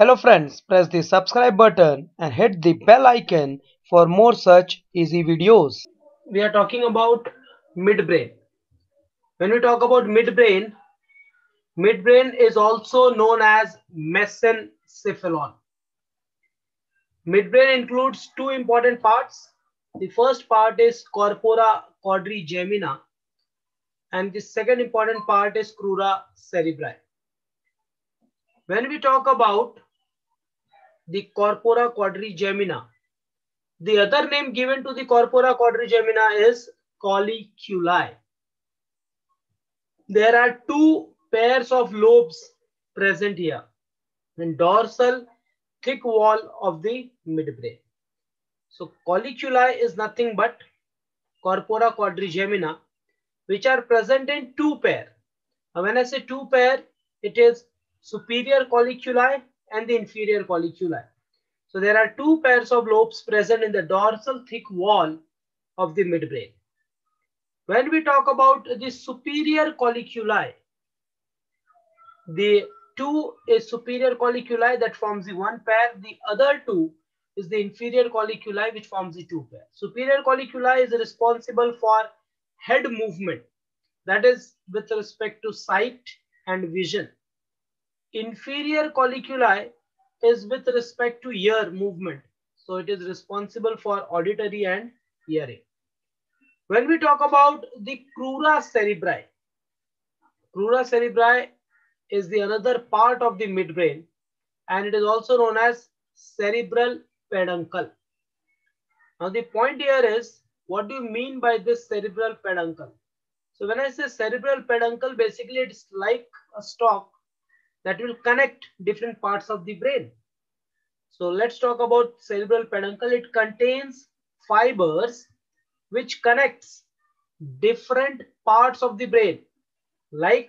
Hello friends, press the subscribe button and hit the bell icon for more such easy videos. we are talking about midbrain. When we talk about midbrain, midbrain is also known as mesencephalon. Midbrain includes two important parts. The first part is corpora quadrigemina and the second important part is crura cerebri. When we talk about the corpora quadrigemina, the other name given to the corpora quadrigemina is colliculi. There are two pairs of lobes present here in dorsal thick wall of the midbrain. So colliculi is nothing but corpora quadrigemina which are present in two pair. When I say two pair, it is superior colliculi and the inferior colliculi. So there are two pairs of lobes present in the dorsal thick wall of the midbrain. When we talk about the superior colliculi, the two is superior colliculi that forms the one pair. The other two is the inferior colliculi which forms the two pair. Superior colliculi is responsible for head movement that is with respect to sight and vision. Inferior colliculi is with respect to ear movement. So it is responsible for auditory and hearing. When we talk about the crura cerebri, crura cerebri is the another part of the midbrain and it is also known as cerebral peduncle. Now the point here is what do you mean by this cerebral peduncle? So when I say cerebral peduncle, basically it's like a stalk that will connect different parts of the brain. So let's talk about cerebral peduncle. It contains fibers which connects different parts of the brain like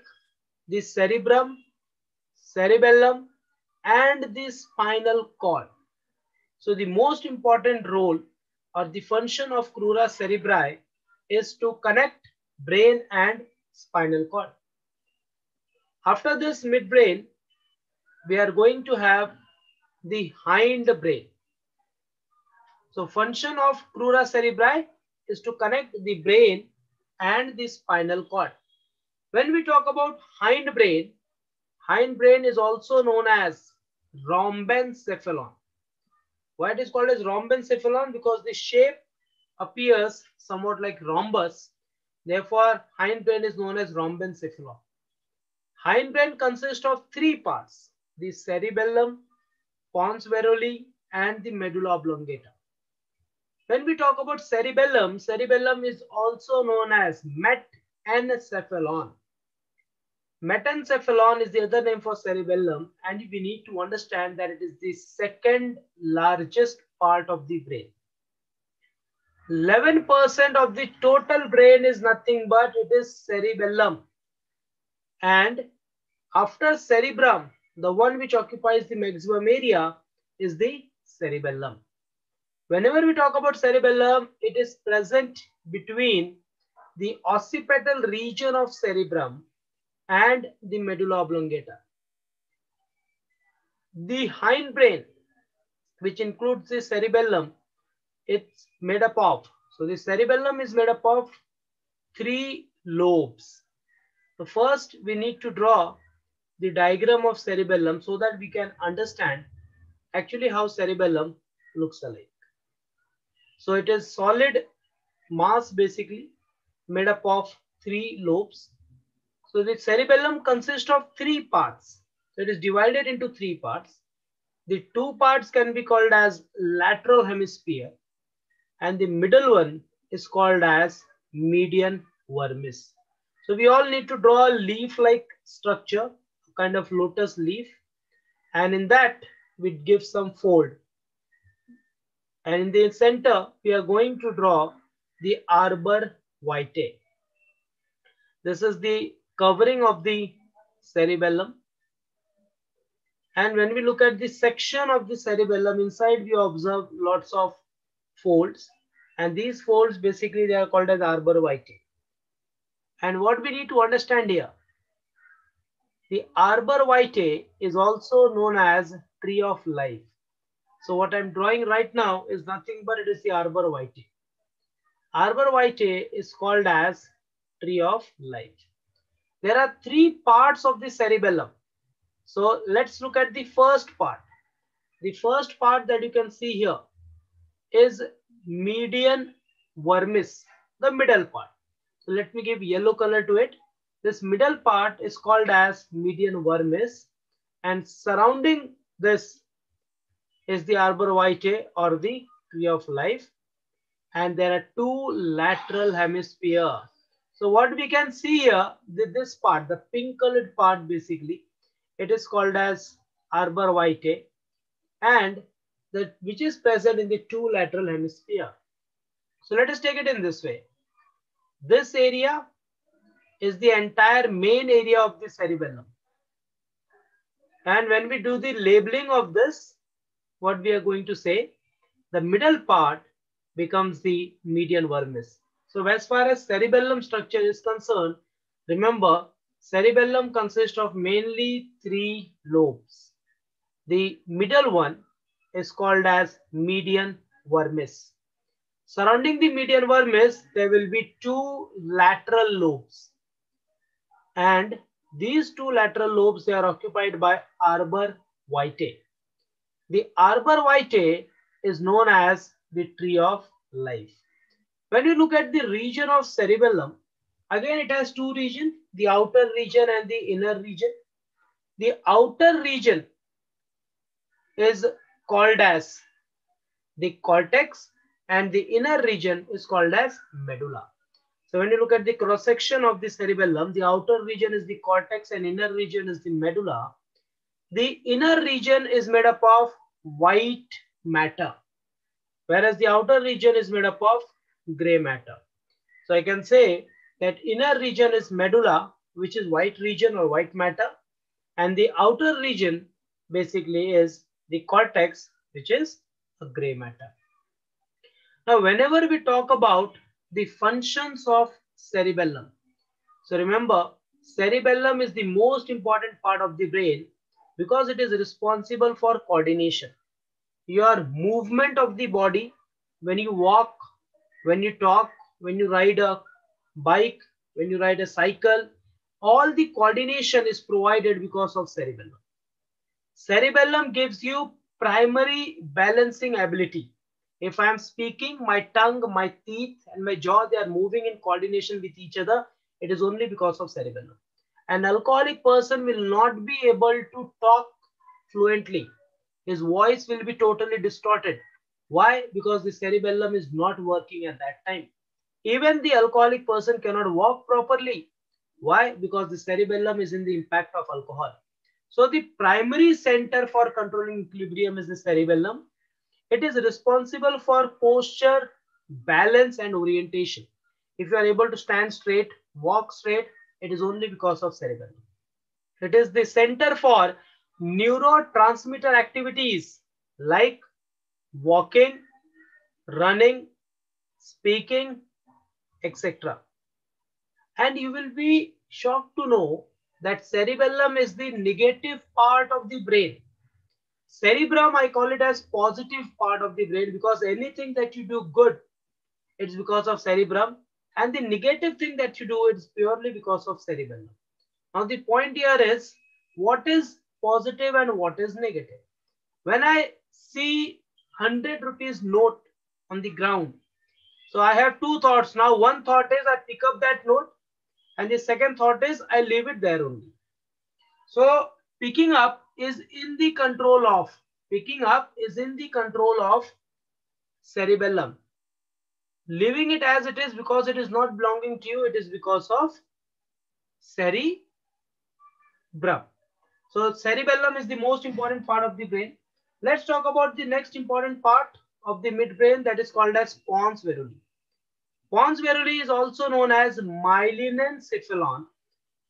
the cerebrum, cerebellum and the spinal cord. So the most important role or the function of crura cerebri is to connect brain and spinal cord. After this midbrain, we are going to have the hind brain. So function of crura cerebri is to connect the brain and the spinal cord. When we talk about hind brain, hind brain is also known as rhombencephalon. Why it is called as rhombencephalon? Because the shape appears somewhat like rhombus. Therefore, hind brain is known as rhombencephalon. Hind brain consists of three parts, the cerebellum, pons varolii, and the medulla oblongata. When we talk about cerebellum, cerebellum is also known as metencephalon. Metencephalon is the other name for cerebellum and we need to understand that it is the second largest part of the brain. 11% of the total brain is nothing but it is cerebellum. And after cerebrum, the one which occupies the maximum area is the cerebellum. Whenever we talk about cerebellum, it is present between the occipital region of cerebrum and the medulla oblongata. The hindbrain, which includes the cerebellum, it's made up of, so the cerebellum is made up of three lobes. First we need to draw the diagram of cerebellum so that we can understand actually how cerebellum looks like. So it is solid mass basically made up of three lobes. So the cerebellum consists of three parts. So it is divided into three parts. The two parts can be called as lateral hemisphere and the middle one is called as median vermis. So we all need to draw a leaf-like structure kind of lotus leaf. And in that we give some fold. And in the center we are going to draw the arbor vitae. This is the covering of the cerebellum. And when we look at the section of the cerebellum inside we observe lots of folds. And these folds basically they are called as arbor vitae and what we need to understand here The arbor vitae is also known as tree of life. So what I'm drawing right now is nothing but it is the arbor vitae. Arbor vitae is called as tree of life. There are three parts of the cerebellum. So let's look at the first part. The first part that you can see here is median vermis, the middle part. So let me give yellow color to it. This middle part is called as median vermis and surrounding this is the arbor vitae or the tree of life and there are two lateral hemisphere. So what we can see here, this part, the pink colored part basically, it is called as arbor vitae and that which is present in the two lateral hemisphere. So let us take it in this way. This area is the entire main area of the cerebellum. And when we do the labeling of this, what we are going to say, the middle part becomes the median vermis. So as far as cerebellum structure is concerned, remember cerebellum consists of mainly three lobes. The middle one is called as median vermis. Surrounding the median vermis, there will be two lateral lobes. And these two lateral lobes, they are occupied by arbor vitae. The arbor vitae is known as the tree of life. When you look at the region of cerebellum, again it has two regions, the outer region and the inner region. The outer region is called as the cortex and the inner region is called as medulla. So when you look at the cross section of the cerebellum, the outer region is the cortex and inner region is the medulla. The inner region is made up of white matter whereas the outer region is made up of gray matter. So I can say that inner region is medulla, which is white region or white matter, and the outer region basically is the cortex, which is a gray matter. Now, whenever we talk about the functions of cerebellum, so remember, cerebellum is the most important part of the brain because it is responsible for coordination your movement of the body when you walk, when you talk, when you ride a bike, when you ride a cycle, all the coordination is provided because of cerebellum. Cerebellum gives you primary balancing ability. If I am speaking, my tongue, my teeth, and my jaw, they are moving in coordination with each other. It is only because of cerebellum. An alcoholic person will not be able to talk fluently his voice will be totally distorted. Why? Because the cerebellum is not working at that time. Even the alcoholic person cannot walk properly. Why? Because the cerebellum is in the impact of alcohol. So the primary center for controlling equilibrium is the cerebellum. It is responsible for posture, balance and orientation. If you are able to stand straight, walk straight, it is only because of cerebellum. It is the center for neurotransmitter activities like walking, running, speaking, etc. And you will be shocked to know that cerebellum is the negative part of the brain. Cerebrum, I call it as positive part of the brain because anything that you do good, it's because of cerebrum. And the negative thing that you do, it's purely because of cerebellum. Now the point here is, what is positive and what is negative. When I see 100 rupees note on the ground, so I have two thoughts. Now one thought is I pick up that note and the second thought is I leave it there only. So picking up is in the control of, picking up is in the control of cerebellum. Leaving it as it is because it is not belonging to you, it is because of cerebrum. So cerebellum is the most important part of the brain. Let's talk about the next important part of the midbrain that is called as pons varolii. Pons varolii is also known as myelinencephalon.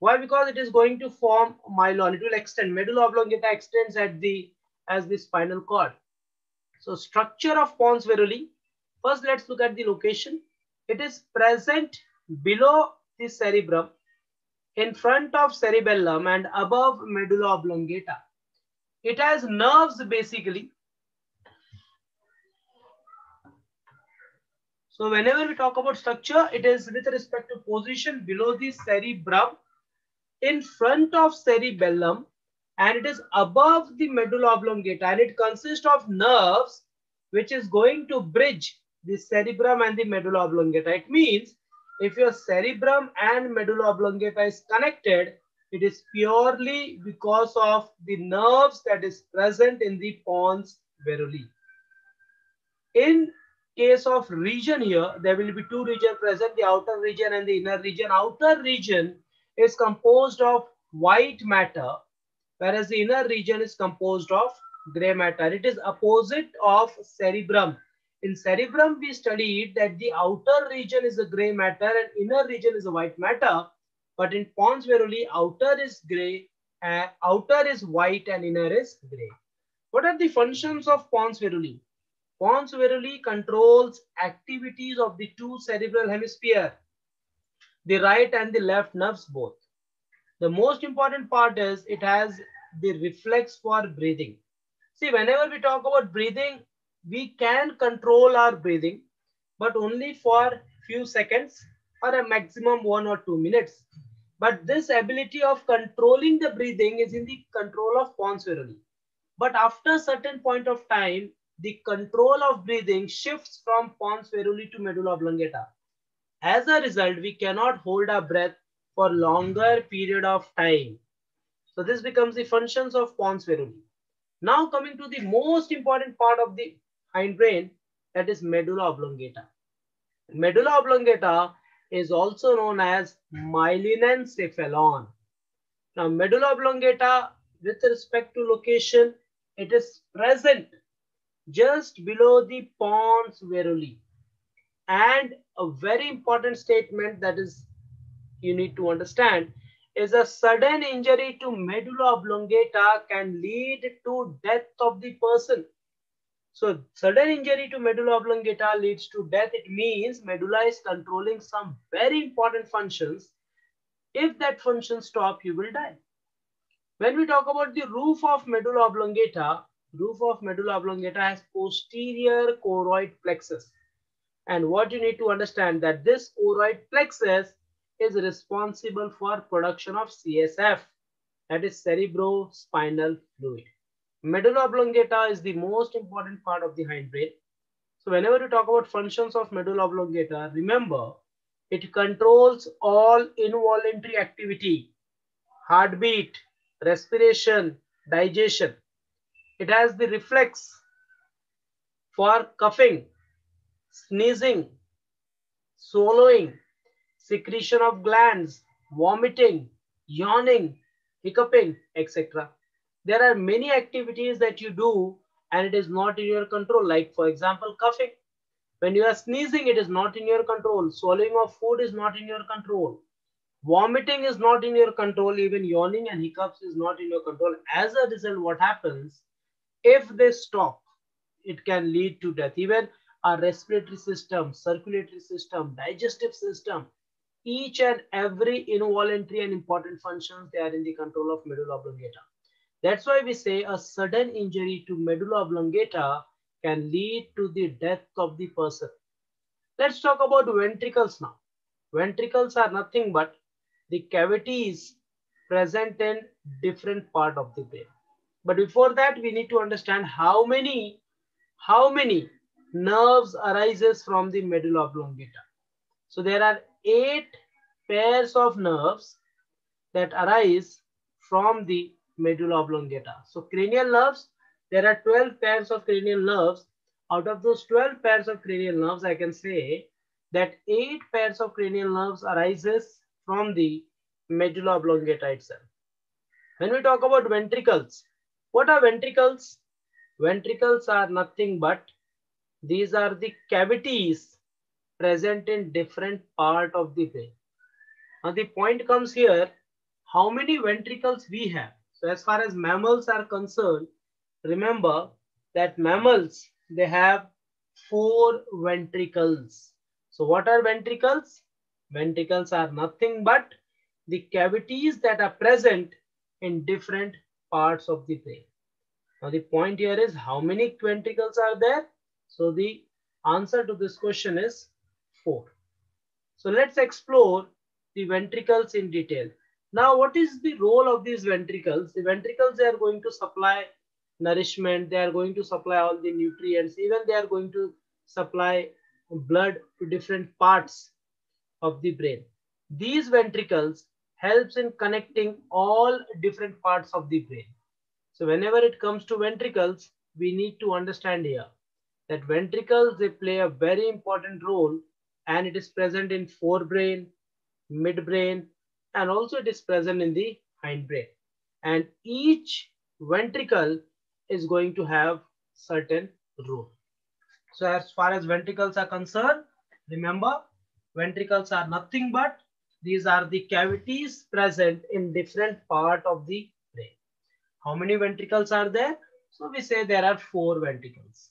Why? Because it is going to form myelin. It will extend. Medulla oblongata extends at the as the spinal cord. So structure of pons varolii. First, let's look at the location. It is present below the cerebrum in front of cerebellum and above medulla oblongata. It has nerves basically. So whenever we talk about structure, it is with respect to position below the cerebrum, in front of cerebellum, and it is above the medulla oblongata, and it consists of nerves, which is going to bridge the cerebrum and the medulla oblongata. It means if your cerebrum and medulla oblongata is connected, it is purely because of the nerves that is present in the pons varolii. In case of region here, there will be two regions present, the outer region and the inner region. Outer region is composed of white matter, whereas the inner region is composed of gray matter. It is opposite of cerebrum in cerebrum, we studied that the outer region is a gray matter and inner region is a white matter. But in Pons varolii, outer is gray, uh, outer is white and inner is gray. What are the functions of Pons varolii? Pons varolii controls activities of the two cerebral hemisphere, the right and the left nerves both. The most important part is it has the reflex for breathing. See, whenever we talk about breathing, we can control our breathing, but only for few seconds or a maximum one or two minutes. But this ability of controlling the breathing is in the control of Pons varolii. But after a certain point of time, the control of breathing shifts from Pons varolii to medulla oblongata. As a result, we cannot hold our breath for longer period of time. So this becomes the functions of Pons varolii. Now coming to the most important part of the hindbrain that is medulla oblongata. Medulla oblongata is also known as myelinencephalon. Now medulla oblongata with respect to location, it is present just below the pons varolii. And a very important statement that is you need to understand is a sudden injury to medulla oblongata can lead to death of the person so sudden injury to medulla oblongata leads to death. It means medulla is controlling some very important functions. If that function stop, you will die. When we talk about the roof of medulla oblongata, roof of medulla oblongata has posterior choroid plexus. And what you need to understand that this choroid plexus is responsible for production of CSF, that is cerebrospinal fluid. Medulla oblongata is the most important part of the hindbrain. So whenever you talk about functions of medulla oblongata, remember it controls all involuntary activity, heartbeat, respiration, digestion. It has the reflex for coughing, sneezing, swallowing, secretion of glands, vomiting, yawning, hiccuping, etc there are many activities that you do and it is not in your control. Like for example, coughing. When you are sneezing, it is not in your control. Swallowing of food is not in your control. Vomiting is not in your control. Even yawning and hiccups is not in your control. As a result, what happens? If they stop, it can lead to death. Even our respiratory system, circulatory system, digestive system, each and every involuntary and important functions, they are in the control of medulla oblongata. That's why we say a sudden injury to medulla oblongata can lead to the death of the person. Let's talk about ventricles now. Ventricles are nothing but the cavities present in different part of the brain. But before that, we need to understand how many, how many nerves arises from the medulla oblongata. So there are eight pairs of nerves that arise from the medulla oblongata. So cranial nerves, there are 12 pairs of cranial nerves. Out of those 12 pairs of cranial nerves, I can say that 8 pairs of cranial nerves arises from the medulla oblongata itself. When we talk about ventricles, what are ventricles? Ventricles are nothing but these are the cavities present in different part of the brain. Now the point comes here, how many ventricles we have? So as far as mammals are concerned, remember that mammals, they have four ventricles. So what are ventricles? Ventricles are nothing but the cavities that are present in different parts of the brain. Now the point here is how many ventricles are there? So the answer to this question is 4. So let's explore the ventricles in detail. Now what is the role of these ventricles? The ventricles they are going to supply nourishment, they are going to supply all the nutrients, even they are going to supply blood to different parts of the brain. These ventricles helps in connecting all different parts of the brain. So whenever it comes to ventricles, we need to understand here that ventricles, they play a very important role and it is present in forebrain, midbrain, and also it is present in the hindbrain. And each ventricle is going to have certain role. So as far as ventricles are concerned, remember ventricles are nothing but these are the cavities present in different part of the brain. How many ventricles are there? So we say there are four ventricles.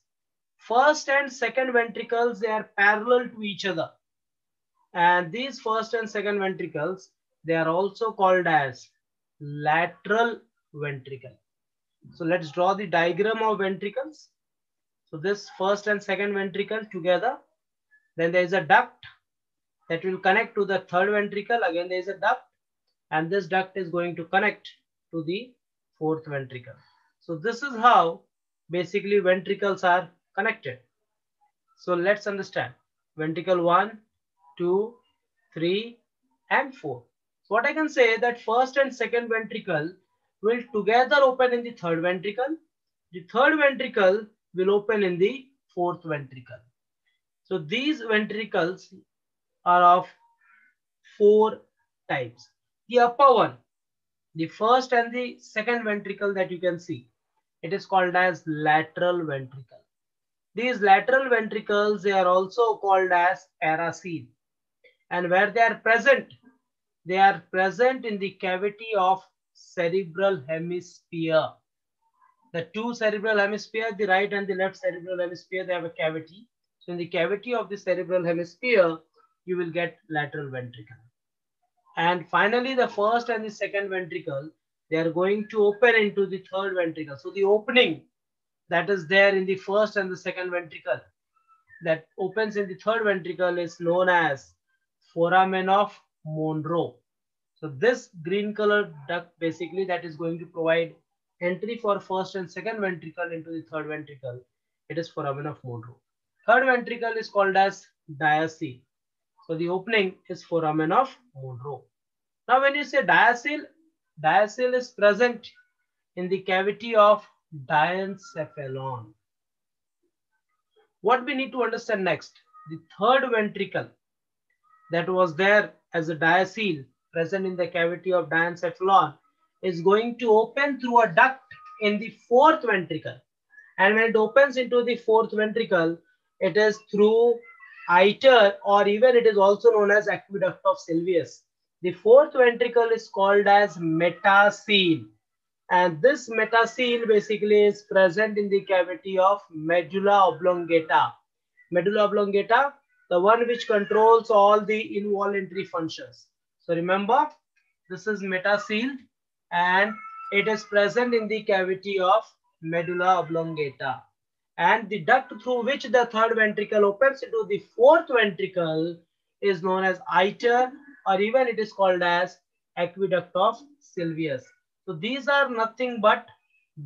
First and second ventricles, they are parallel to each other. And these first and second ventricles, they are also called as lateral ventricle. So let's draw the diagram of ventricles. So this first and second ventricle together. Then there is a duct that will connect to the third ventricle. Again, there is a duct and this duct is going to connect to the fourth ventricle. So this is how basically ventricles are connected. So let's understand ventricle 1, 2, 3 and 4. So what I can say that first and second ventricle will together open in the third ventricle. The third ventricle will open in the fourth ventricle. So these ventricles are of four types. The upper one, the first and the second ventricle that you can see, it is called as lateral ventricle. These lateral ventricles, they are also called as paracele. And where they are present, they are present in the cavity of cerebral hemisphere. The two cerebral hemisphere, the right and the left cerebral hemisphere, they have a cavity. So in the cavity of the cerebral hemisphere, you will get lateral ventricle. And finally, the first and the second ventricle, they are going to open into the third ventricle. So the opening that is there in the first and the second ventricle that opens in the third ventricle is known as foramen of Monro. So this green colored duct basically that is going to provide entry for first and second ventricle into the third ventricle. It is foramen of Monro. Third ventricle is called as diaceal. So the opening is foramen of Monro. Now when you say diaceal, diaceal is present in the cavity of diencephalon. What we need to understand next, the third ventricle that was there as a diaceal present in the cavity of diencephalon is going to open through a duct in the fourth ventricle. And when it opens into the fourth ventricle, it is through iter or even it is also known as aqueduct of Sylvius. The fourth ventricle is called as metacele. And this metacele basically is present in the cavity of medulla oblongata. Medulla oblongata, the one which controls all the involuntary functions. So remember, this is metacele and it is present in the cavity of medulla oblongata and the duct through which the third ventricle opens into the fourth ventricle is known as iter or even it is called as aqueduct of Sylvius. So these are nothing but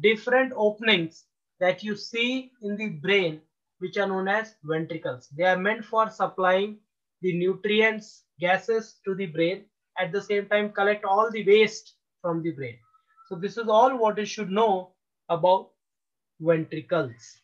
different openings that you see in the brain which are known as ventricles. They are meant for supplying the nutrients, gases to the brain at the same time collect all the waste from the brain. So this is all what you should know about ventricles.